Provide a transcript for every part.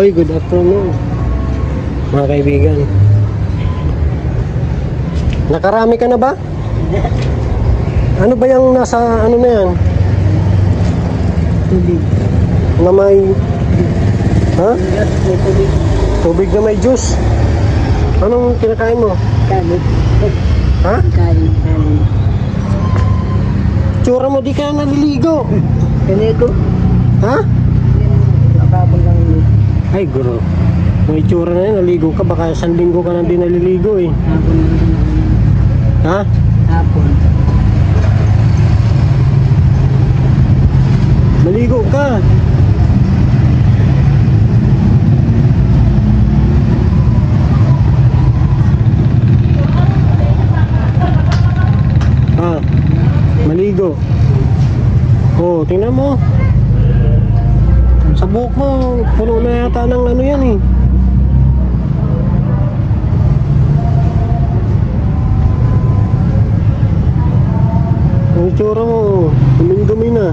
Hoy, good afternoon. Mga kaibigan. Nakarami ka na ba? Ano ba yung nasa ano na yan? Tubig. Na may ha? May tubig. Tubig na may juice. Anong kinakain mo? Kanin. Ha? Kanin. Kanin. Tsura mo di ka naliligo. Kaniko. Ha? Ay, guro. May tsura na yun, naligo ka. Baka isang linggo ka na din naliligo eh. Hapon. Ha? Hapon. Maligo ka. Ah, maligo. Oh, tingnan mo. Mo, puno na yata ng ano yan eh. Ang itsura mo, duming-dumi na.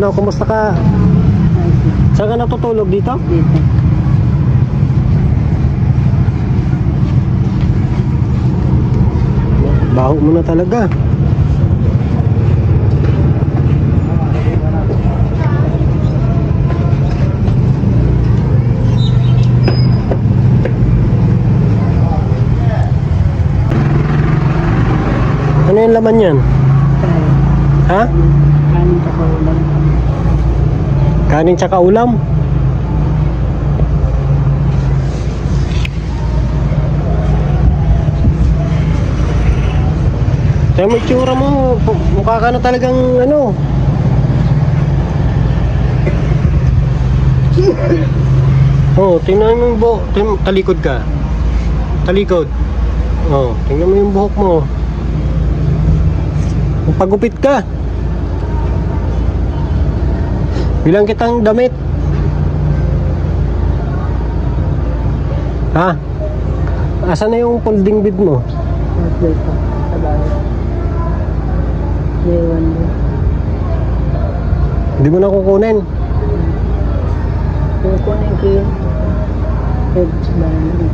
Ano, kumusta ka? Saan ka natutulog dito? Dito. Baho mo na talaga. Ano yung laman yan? Ha? Kanin sa kaulan. Kanin tsaka ulam? Kaya may tsura mo, mukha ka na talagang ano. Oh, tingnan mo yung buhok. Talikod ka. Talikod. Oh, tingnan mo yung buhok mo. Pagupit ka. Bilang kitang damit. Ha? Asa na yung folding bed mo? Pa. Sa bahay. Iwan mo. Hindi mo na kukunin. Kung kunin ko yun. Bahay.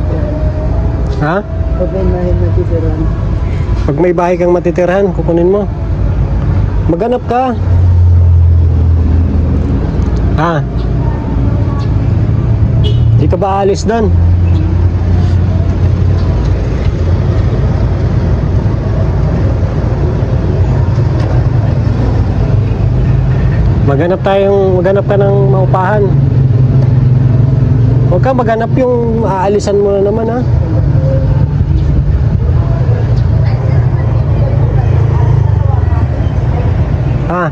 Ha? Pag may mahal matitiran. Pag may bahay kang matitirhan, kukunin mo. Maghanap ka. Ha? Di ka ba alis doon? Maghanap tayong, maghanap ka ng maupahan. Huwag ka maghanap yung aalisan mo na naman ha. Ha?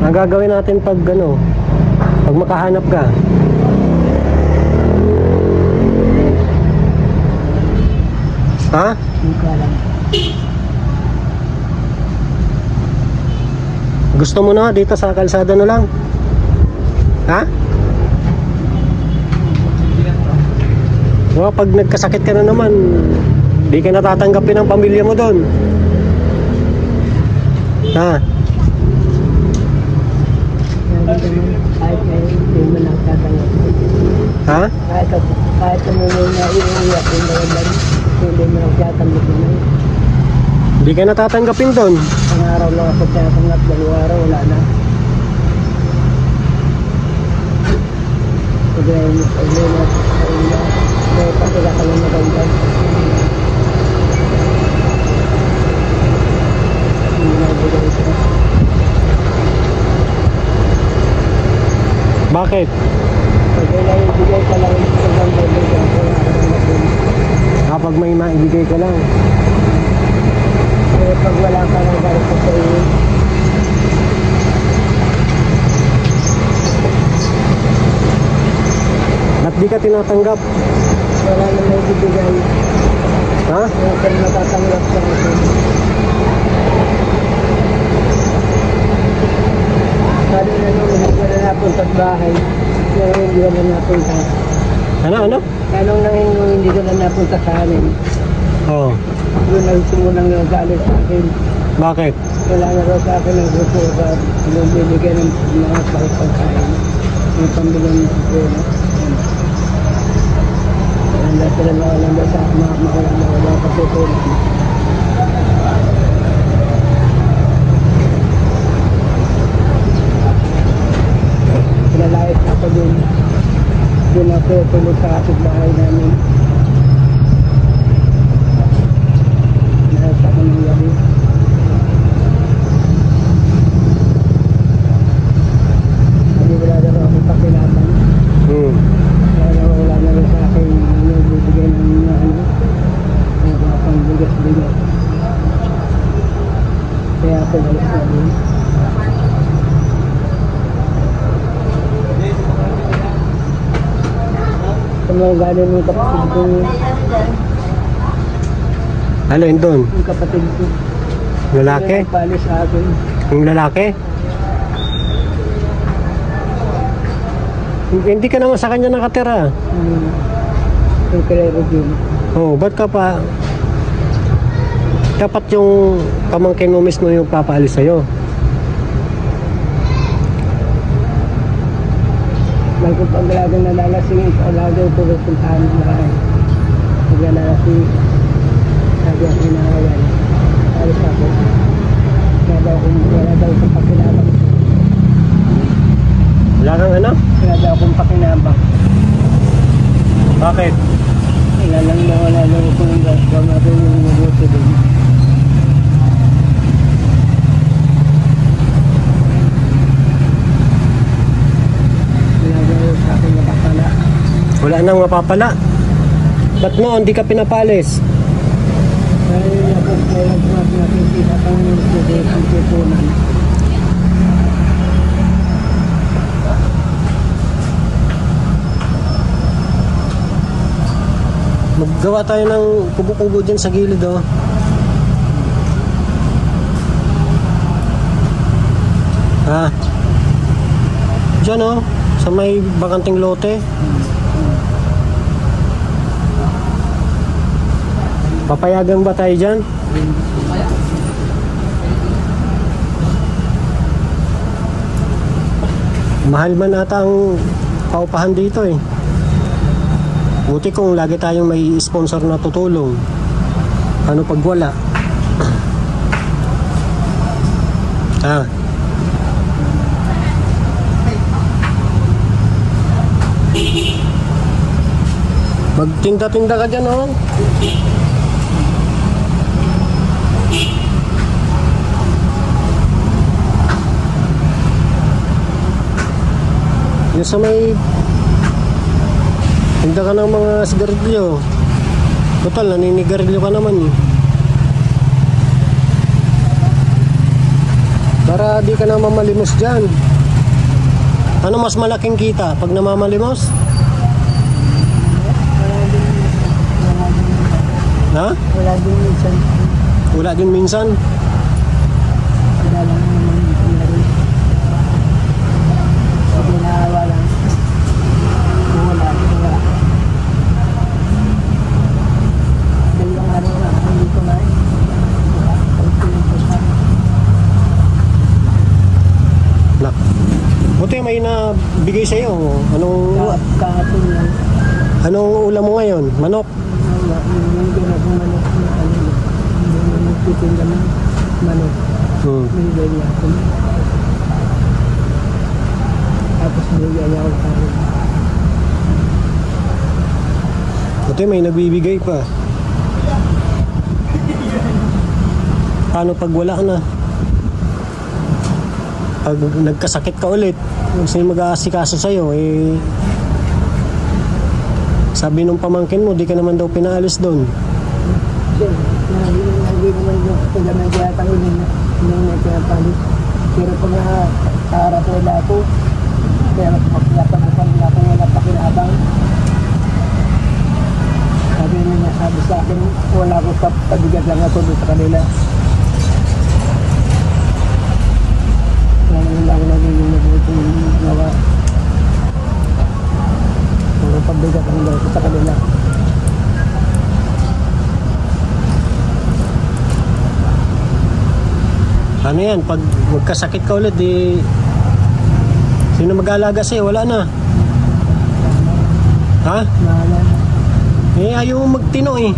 Ang gagawin natin pag ano, pag makahanap ka. Ha? Gusto mo na dito sa kalsada na lang? Ha? Well, pag nagkasakit ka na naman, di ka natatanggapin ng pamilya mo doon. Ha? Kahit ngayon, hindi mo lang tatanggap. Ha? Kahit ako, kahit ano mo na iuwiyak, hindi mo lang, hindi mo lang tatanggap naman. Di ka natatanggapin doon. Ang araw lang ako tatanggap, dalawang araw, wala na. Pag ngayon, pag ngayon, pag patila ka lang maganda. Hindi na bigay ko. Bakit? Pag ka lang, lang, Kapag may maibigay ka lang. Eh, pag wala ka ng galit sa iyo, Ba't di ka tinatanggap? wala na may bibigay. Ha? Kaya pag natatanggap ka ito. Sabi na nung na napunta sa bahay, kaya hindi na napunta. Ano, ano? Tanong nang hindi na napunta sa amin. Oo. Yun ang simulang nagalit sa akin. Bakit? Wala na raw sa akin ng grupo sa bibigyan ng mga pagkain. Yung pambilang ng grupo. Wala sila na walang ba sa mga mga mga mga pagtutunan. Dun. Dun ako tulog sa ating bahay namin. Nalayas ako ng gabi. Hindi wala na raw akong pakilaman. Hmm. Wala na wala na rin sa akin yung bibigay ng mga ano. Ng mga pangbigas-bigas. Kaya ako nalis na din. Sa mga galing ng kapatid ko, Alin doon? yung kapatid ko. Lalaki? Yung nagpali sa akin. Yung lalaki? Hindi ka naman sa kanya nakatira. Yung, yung Carrero din. Oh, ba't ka pa? Dapat yung pamangkin mo mismo yung papaalis sa'yo. Kung pag laging nalalasing, lagi ko pupuntahan ng bahay. Pag nalalasing, sabi ako inaaway. Alis ako. Wala daw akong, wala daw akong pakinabang. Wala kang ano? Wala daw akong pakinabang. Bakit? Wala lang na wala daw akong gagawin yung mabuti din. Wala daw sa akin nakakala. Wala nang mapapala. Ba't noon di ka pinapalis? Maggawa tayo ng kubo-kubo dyan sa gilid oh. Ha? Diyan oh, sa may bakanting lote. Papayagan ba tayo dyan? Mahal man ata ang paupahan dito eh. Buti kung lagi tayong may sponsor na tutulong. Ano pag wala? Ah. Magtinda-tinda ka dyan, oh. Yung sa may Tinda ka ng mga sigarilyo. Total, naninigarilyo ka naman. Para di ka na mamalimos dyan. Ano mas malaking kita pag namamalimos? Ha? Wala din minsan. Wala din minsan. Wala lang naman meron. Pag naawa lang. Kung wala, wala. Dalawang araw na, hindi ko na eh. Pag pinupuntahan. Nak. Buti may nabigay sa'yo. Anong, Ka- Kahapon lang. anong ulam mo ngayon? Manok? Wala, manok na ano. Yung nagtitinda ng manok. Hmm. Binigay niya ako. Tapos binigay niya ako karin. Buti may nagbibigay pa. Paano pag wala na? Pag nagkasakit ka ulit, sino mag-aasikaso sa'yo, eh... Sabi nung pamangkin mo, di ka naman daw pinaalis doon. Lagi lagi naman yung kagaman kaya tayo nung nagpapalit. Pero pag nakaharap wala ako, kaya magpapilatan ko pag ako wala pakinabang. Sabi niya, sabi sa akin, wala ko pa, pabigat lang ako sa kanila. Kaya naman lang namin yung mabuti yung gawa. Puro pabigat lang daw ako sa kanila. Ano yan, pag magkasakit ka ulit, di... Sino mag-aalaga sa'yo? Wala na. Ha? Eh, ayaw mo magtino eh.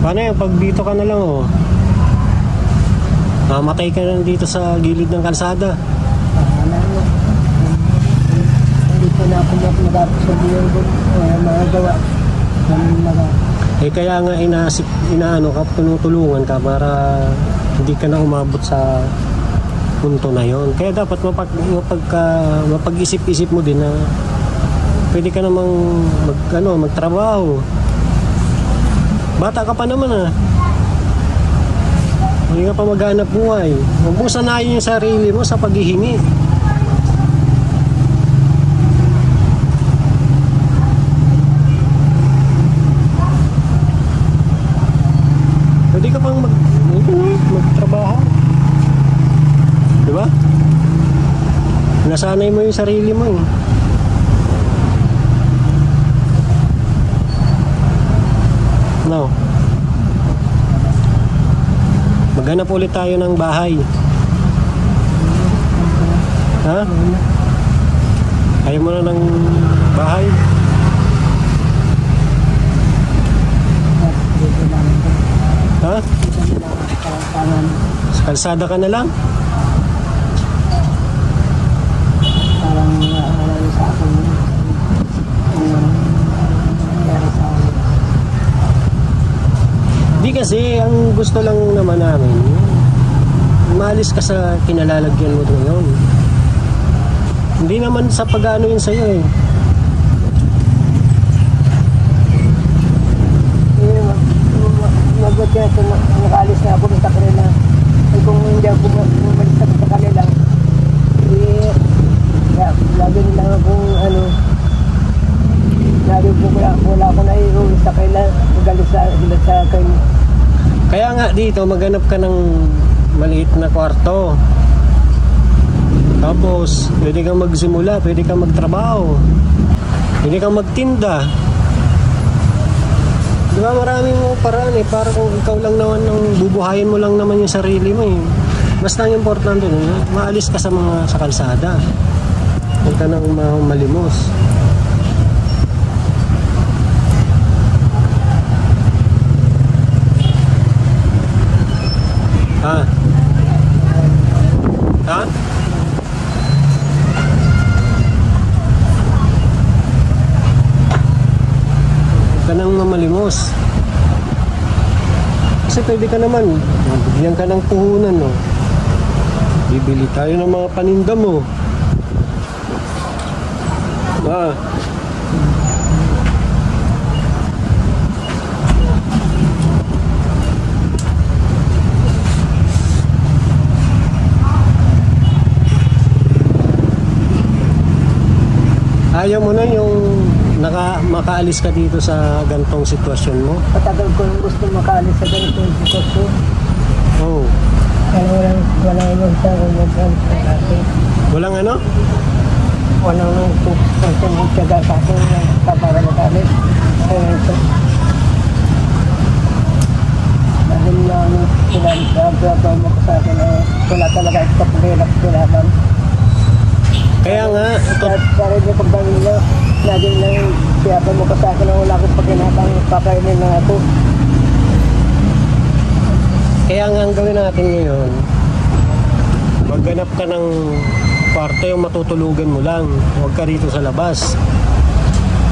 Paano yan? Pag dito ka na lang oh. Mamatay ka na dito sa gilid ng kalsada. Mahala mo. Hindi po mag-apos sa ko. Wala mga gawa. Ganun mga Eh kaya nga inasip, inaano ka, tinutulungan ka para hindi ka na umabot sa punto na yon. Kaya dapat mapag, mapagka, mapag-isip-isip mo din na pwede ka namang mag, ano, magtrabaho. Bata ka pa naman ah. Hindi ka pa maghanap buhay. Huwag mo sanayin yung sarili mo sa paghihingi. Pwede ka pang mag, ano, magtrabaho. Di ba? Nasanay mo yung sarili mo eh. No. Maghanap ulit tayo ng bahay. Ha? Ayaw mo na ng bahay? Ha? Sa kalsada ka na lang? Parang naalala sa akin kung nangyari sa akin. Di kasi, ang gusto lang naman namin, malis ka sa kinalalagyan mo ngayon. Hindi naman sa pag-ano yun sa'yo eh. Eh, mabuti na nakaalis na ako sa kanila. Eh, kung hindi ako bum- bumalik sa kanila, eh, lagi nila akong ano, lagi po wala, wala ako na iuwi sa kanila, magalit sa, sa akin. Kaya nga dito, maghanap ka ng maliit na kwarto. Tapos, pwede kang magsimula, pwede kang magtrabaho. Pwede kang magtinda. Di ba maraming mo paraan eh, para kung ikaw lang naman ang bubuhayin mo lang naman yung sarili mo eh. Basta ang importante nun, maalis ka sa mga sa kalsada. Huwag ka nang ma- malimos. Ha? Ha? Huwag ka mamalimos. Kasi pwede ka naman, bigyan ka ng puhunan, no? Bibili tayo ng mga paninda mo. Ah. Ayaw mo na yung naka, makaalis ka dito sa gantong sitwasyon mo? Patagal ko yung gusto makaalis sa ganitong sitwasyon. Oh. Kaya walang, walang yung sa mag-alis sa akin. Walang ano? Walang yung tiyaga sa akin na para makaalis. Kaya ito. Dahil na ano, gagawa mo ko sa akin eh, wala talaga ito pagkilap kailangan. Kaya nga, ito, At para niyo pagbangon nila, lagi lang siyapan mo ko sa akin na wala akong pagkinabang pakainin na ako. kaya nga ang gawin natin ngayon, magganap ka ng kwarto yung matutulugan mo lang. Huwag ka rito sa labas.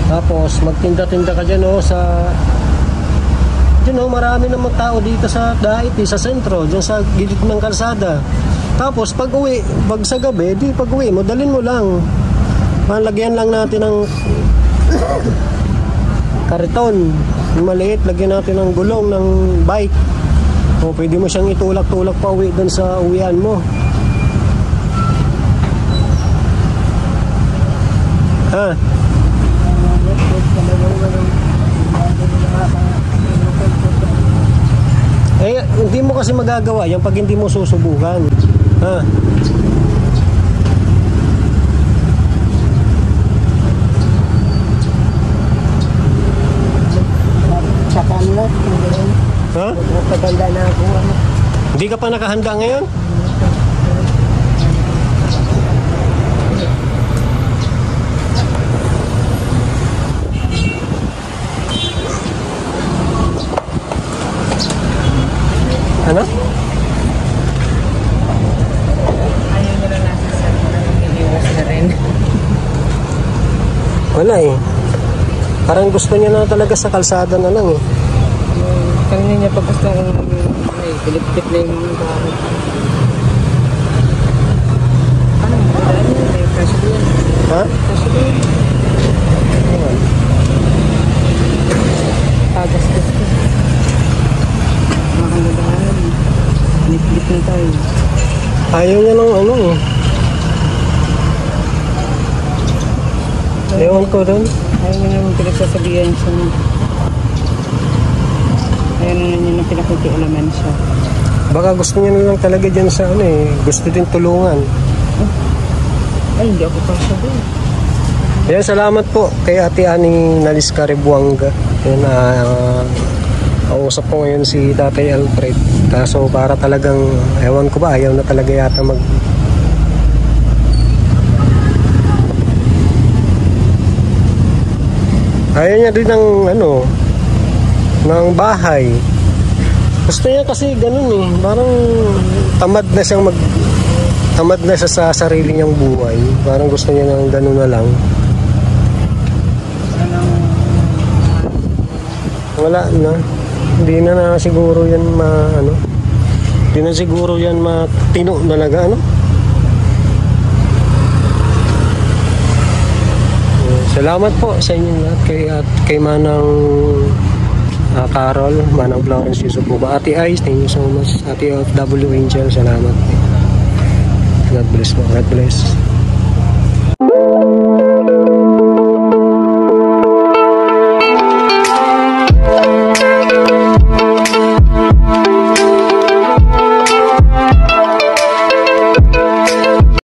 Tapos, magtinda-tinda ka dyan, oh, sa... Dyan, oh, marami namang tao dito sa Dait, eh, sa sentro, dyan sa gilid ng kalsada. Tapos, pag uwi, pag sa gabi, di pag uwi mo, dalin mo lang. Malagyan lang natin ng kariton. Maliit, lagyan natin ng gulong ng bike. O pwede mo siyang itulak-tulak pa uwi doon sa uwian mo. Ha? Eh, hindi mo kasi magagawa yan pag hindi mo susubukan. Ha? Matanda na ako. Ano. Hindi ka pa nakahanda ngayon? Ano? Wala eh. Parang gusto niya na talaga sa kalsada na lang eh. Kanina niya pag gusto kong ay, pilipit na yung mga. Ano, wala niya. May kaso din. Ha? Kaso din. Pagas-gas ka. Makakalagaan. Niplit na tayo. Ayaw niya ng ano eh. Ewan ko doon. Ayaw na naman pinagsasabihan siya na naman niya na pinakikialaman siya. Baka gusto niya na lang talaga dyan sa ano eh. Gusto din tulungan. Ay, hindi ako pasya doon. Ayan, salamat po kay Ate Ani Naliska Rebuanga. Ayan, ah, kausap ko ngayon si Tatay Alfred. Kaso para talagang, ewan ko ba, ayaw na talaga yata mag... Ayaw niya din ng ano, ng bahay. Gusto niya kasi ganun eh, parang tamad na siyang mag tamad na siya sa sarili niyang buhay. Parang gusto niya ng ganun na lang. Wala na. Hindi na na siguro yan ma ano. Hindi na siguro yan matino talaga ano. Salamat po sa inyo lahat kay at kay Manang ah, Carol, Manang Florence Yusupuba, Ate Ice, thank you so much. Ate of W Angel, salamat. God bless po. God bless.